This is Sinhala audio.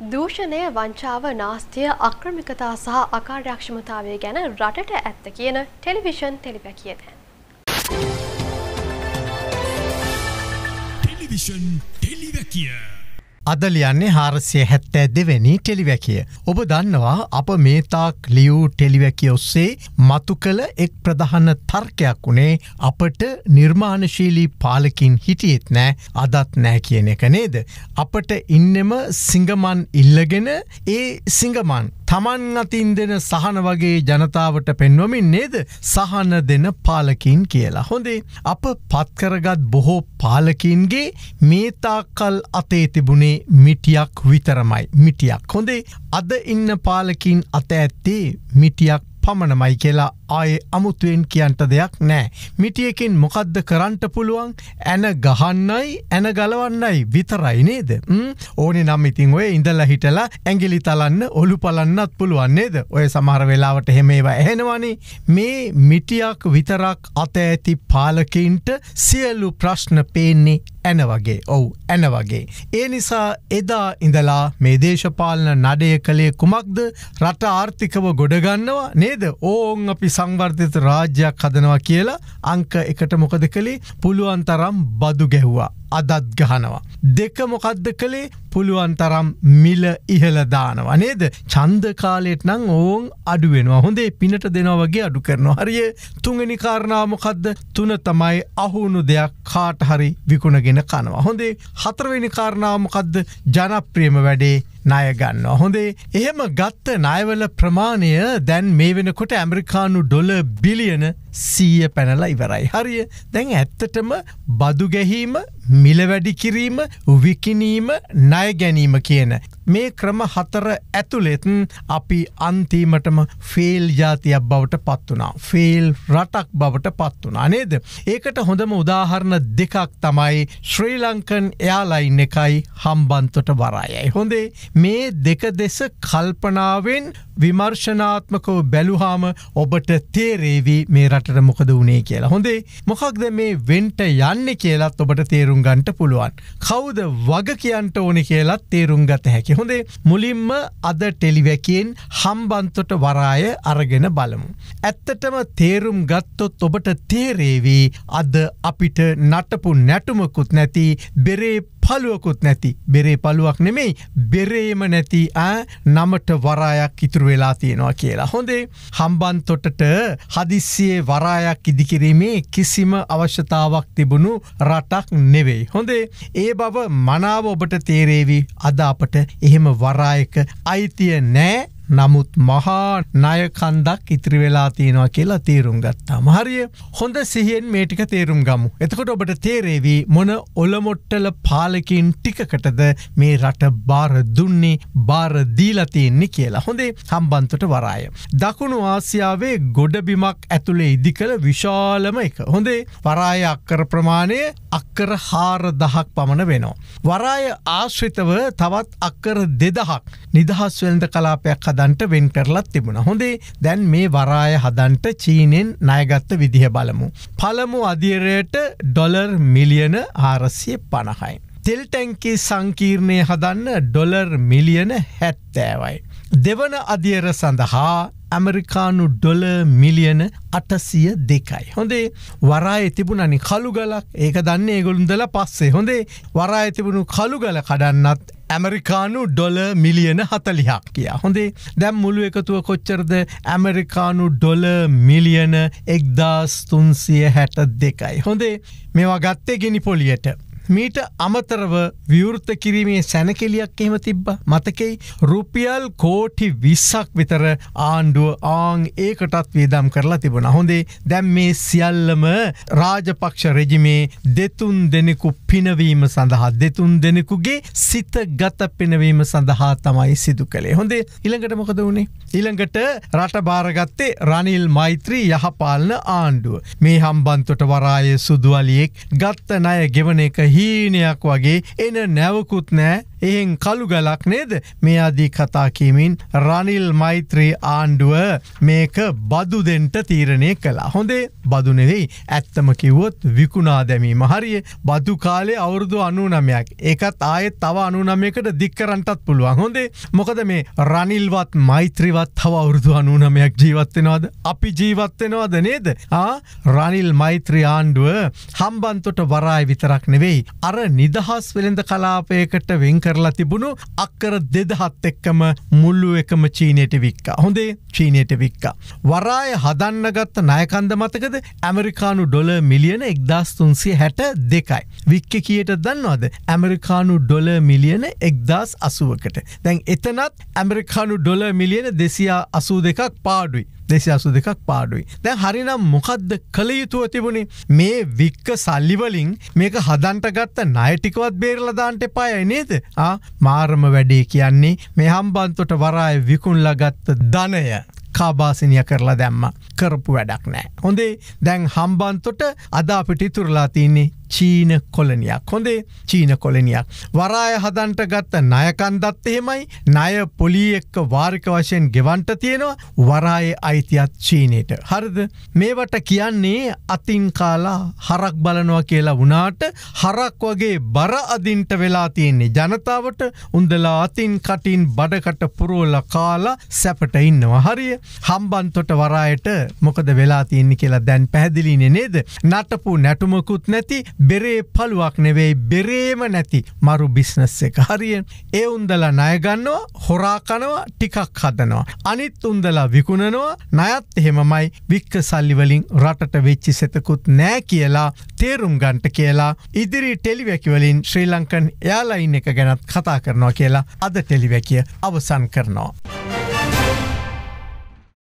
දූෂණය වංචාව නාස්තිය අක්‍රමිකතා සහ අකාර්යක්ෂමතාවය ගැන රටට ඇත්ත කියන ටෙලිවිෂන් ටෙලිවැකියද. ටෙලිවිෂන් ටෙලිවැකිය. අද ලියන්නේ හාරසිය හැත්තෑ දෙවැනි ටෙලිවැකිය. ඔබ දන්නවා අප මේතාක් ලියව් ටෙලිවැකිය ඔස්සේ මතු කළ එක් ප්‍රධාන තර්කයක් වුණේ අපට නිර්මාණශීලී පාලකින් හිටියෙත් නෑ අදත් නෑ කියන එක නේද. අපට ඉන්නෙම සිංගමන් ඉල්ලගෙන ඒ සිංගමන් තමන් අතින් දෙන සහන වගේ ජනතාවට පෙන්වමින් නේද? සහන දෙන පාලකින් කියලා. හොඳේ අප පත්කරගත් බොහෝ පාලකින්ගේ මේතාකල් අතේ තිබුණේ මිටියක් විතරමයි. මිටියක්. හොඳේ අද ඉන්න පාලකින් අත ඇත්තේ මිටියක් පමණමයි කියලා ආය අමුතුවෙන් කියන්ට දෙයක් නෑ. මිටියකින් මොකද්ද කරන්ට පුළුවන්? ඇන ගහන්නයි ඇන ගලවන්නයි විතරයි නේද. ඕනෙ නම් ඉතින් ඔය ඉඳල හිටලා ඇගිලි තලන්න ඔලු පලන්නත් පුළුවන්නේද ඔය සමහර වෙලාවට හෙමේවා ඇහෙනවනේ. මේ මිටියක් විතරක් අත ඇති පාලකින්ට සියල්ලු ප්‍රශ්න පේන්නේ ඇන වගේ. ඔවු ඇන වගේ. ඒ නිසා එදා ඉඳලා මේ දේශපාලන නඩය කළේ කුමක්ද? රට ආර්ථිකව ගොඩගන්නවා නේද? ඕන් අපි සංවර්ධිත රාජ්‍යයක් හදනවා කියලා අංක එකට මොකද කළේ? පුළුවන් තරම් බදු ගැහ්වා. අදත් ගහනවා. දෙක මොකද්ද කළේ? පුළුවන් තරම් මිල ඉහලදානවා නේද? චන්ද කාලෙට නං ඕන් අඩුවෙනවා හොඳේ පිනට දෙනවා වගේ අඩු කරනවා. හරිය. තුඟනි කාරණාමොකක්ද තුන තමයි අහුුණු දෙයක් කාට හරි විකුණගෙන කනවා. හොඳේ හතරවෙනි කාරණාමොකක්ද ජනප්‍රියම වැඩේ ණයගන්න. හොඳේ එහෙම ගත්ත ණයවල ප්‍රමාණය දැන් මේ වෙනකොට ඇමරිකානු ඩොල බිලියන සීය පැනලා ඉවරයි. හරිය දැන් ඇත්තටම බදු ගැහීම මිල වැඩි කිරීම විකිනීම ණය ගැනීම කියන. මේ ක්‍රම හතර ඇතුළෙත්න් අපි අන්තිමටම ෆේල් ජාතියක් බවට පත් වනා. ෆේල් රටක් බවට පත් වනා නේද. ඒකට හොඳම උදාහරණ දෙකක් තමයි ශ්‍රී ලංකන් එයාලයින් එකයි හම්බන්තොට වරායයි. හොඳේ මේ දෙක දෙස කල්පනාවෙන් විමර්ශනාත්මකව බැලුහාම ඔබට තේරේවී මේ රටට මොකද වනේ කියලා. හොඳේ මොකක්ද මේ වෙන්ට යන්න කියලත් ඔබට තේරුම් ගන්ට පුළුවන්. කවුද වග කියන්ට ඕනෙ කියලත් තේරුම් ගත හැකි. හොඳේ මුලින්ම අද ටෙලිවැකෙන් හම්බන්තොට වරාය අරගෙන බලමු. ඇත්තටම තේරුම් ගත්තොත් ඔබට තේරේවී අද අපිට නටපු නැටුමකුත් නැති බෙරේ පලුවකුත් නැති බෙරේ පලුවක් නෙමෙයි බෙරේම නැති ඈ නමට වරායක් ඉතුරු වෙලා තියෙනවා කියලා. හොඳේ හම්බන්තොටට හදිස්සියේ වරායක් ඉදිකිරීමේ කිසිම අවශ්‍යතාවක් තිබුණු රටක් නෙවෙයි. හොඳේ ඒ බව මනාව ඔබට තේරේවි අද අපට එහෙම වරායක අයිතිය නෑ නමුත් මහා ණයකන්දක් ඉතිරි වෙලා තියෙනවා කියලා තේරුම් ගත්තා. මහරිය හොඳ සිහියෙන් මේටික තේරුම් ගමු. එතකොට ඔබට තේරේවී මොන ඔලමොට්ටල පාලකින් ටිකකටද මේ රට බාර දුන්නේ බාර දීලතියෙන්නේ කියලා. හොඳේ හම්බන්තොට වරාය. දකුණු ආසියාවේ ගොඩබිමක් ඇතුළේ ඉදි කළ විශාලම එක. හොඳේ වරාය අක්කර ප්‍රමාණය අක්කර හාර දහක් පමණ වෙනවා. වරාය ආශ්‍රිතව තවත් අක්කර දෙදහක් නිදහස් වෙල්ද කලාපයක් හද හදන්ට වෙන් කරලත් තිබුණ හොඳේ දැන් මේ වරාය හදන්ට චීනෙන් ණයගත්ත විදිහ බලමු. පළමු අධිරයට ඩොලර් මිලියන ආරසිය පණහයි. තෙල්ටැන්කි සංකීර්ණය හදන්න ඩොලර් මිලියන හැත්තෑවයි. දෙවන අධියර සඳහා ඇමරිකානු ඩොල මිලියන අටසිය දෙකයි. හොඳේ වරාය තිබුණනි කළු ගලක් ඒක දන්නේ ගොළුන්දල පස්සේ හොඳේ වරාය තිබුණු කළු ගල කඩන්නත් ඇමරිකානු ඩොල මිලියන හතලිහක් කිය. හොඳේ දැම් මුළු එකතුව කොච්චරද ඇමරිකානු ඩොල මිලියන එක්දාස් තුන්සිය හැට දෙකයි. හොඳේ මේවා ගත්තේ ගෙනි පොලියට. මීට අමතරව විවෘත කිරීමේ සැනකෙලියක් එහෙම තිබ්බ. මතකෙයි රුපියල් කෝටි විස්සක් විතර ආණ්ඩුව ආං ඒකටත් වේදම් කරලා තිබුණ. හොඳේ දැම් මේ සියල්ලම රාජපක්ෂ රෙජිමේ දෙතුන් දෙනෙකු පිනවීම සඳහා දෙතුන් දෙනෙකුගේ සිත ගත පිනවීම සඳහා තමයි සිදු කළේ. හොඳේ ඉළඟට මොකද වුණේ ඉළඟට රට භාරගත්තේ රනිල් මෛත්‍රී යහපාලන ආණ්ඩුව. මේ හම්බන්තොට වරාය සුදුවලියෙක් ගත්ත නය ගෙවන එක හීනයක් වගේ එන නැවකුත් නෑ. එහෙන් කළු ගලක් නේද? මේ අදී කතා කියමින් රනිල් මෛත්‍රී ආණ්ඩුව මේක බදු දෙන්ට තීරණය කලා හොඳේ බදු නෙවෙයි. ඇත්තම කිව්වොත් විකුණා දැමීම. හරිය. බදු කාලේ අවුරුදු අනු නමයක් ඒකත් ආයෙත් තව අනුනමයකට දික්කරන්ටත් පුළුවන්. හොඳේ. මොකද මේ රනිල්වත් මෛත්‍රීවත් තව අවුරුදු අනුනමයක් ජීවත්වෙනවාද අපි ජීවත්වෙනවාද නේද? රනිල් මෛත්‍රී ආණ්ඩුව හම්බන්තොට වරාය විතරක් නෙවෙයි. අර නිදහස් වෙළඳ කලාපයකට වෙන්ක කරලා තිබුණු අක්කර දෙදහත් එක්කම මුල්ලු එකම චීනයට වික්කා හොඳේ චීනයට වික්කා. වරාය හදන්නගත්ත නයකන්ද මතකද ඇමරිකානු ඩොල මිලියන එක්දස්තුන්සිය හැට දෙකයි. වික්ක කියට දන්නවාද ඇමරිකානු ඩොල මිලියන එක්දස් අසුවකට. දැන් එතනත් ඇමරිකානු ඩොල මිලියන දෙසියා අසූ දෙකක් පාඩුයි. දෙසි අසු දෙකක් පාඩුයි. දැ හරිනම් මොකක්ද කළ යුතුව තිබුණේ මේ වික්ක සල්ලිවලින් මේක හදන්ට ගත්ත නයටිකවත් බේරලදාන්ට පාය නේද මාරම වැඩේ කියන්නේ මේ හම්බන්තොට වරාය විකුණලගත්ත ධනය කාබාසිනිය කරලා දැම්ම කරපු වැඩක් නෑ. හොඳේ දැන් හම්බන්තොට අදා පිටිතුරලා තින්නේ චීන කොලනියක්. හොඳේ චීන කොලනියක්. වරාය හදන්ට ගත්ත නයකන්දත් එහෙමයි. නය පොලී එක්ක වාරික වශයෙන් ගෙවන්ට තියෙනවා. වරාය අයිතියත් චීනයට. හරද? මේවට කියන්නේ අතින් කාලා හරක් බලනවා කියලා වනාට හරක් වගේ බර අදින්ට වෙලා තියෙන්නේ ජනතාවට. උන්දලා අතින් කටින් බඩකට පුරුවල කාලා සැපට ඉන්නවා. හරිය? හම්බන්තොට වරායට මොකද වෙලා තියන්නේ කියලා දැන් පැහැදිලිනේ නේද? නටපු නැටුමකුත් නැති බෙරේ පලුවක් නෙවෙයි බෙරේම නැති මරු බිස්නස් එක හරියෙන් ඒ උන්දලා නයගන්නවා හොරාකනවා ටිකක් හදනවා. අනිත් උන්දලා විකුණනවා නයත් එහෙමමයි වික්ක සල්ලිවලින් රටට වෙච්චි සෙතකුත් නෑ කියලා තේරුම් ගන්ට කියලා ඉදිරි ටෙලිවැකිවලින් ශ්‍රී ලංකන් එයාලයින් එක ගැනත් කතා කරනවා කියලා අද ටෙලිවැකිය අවසන් කරනවා.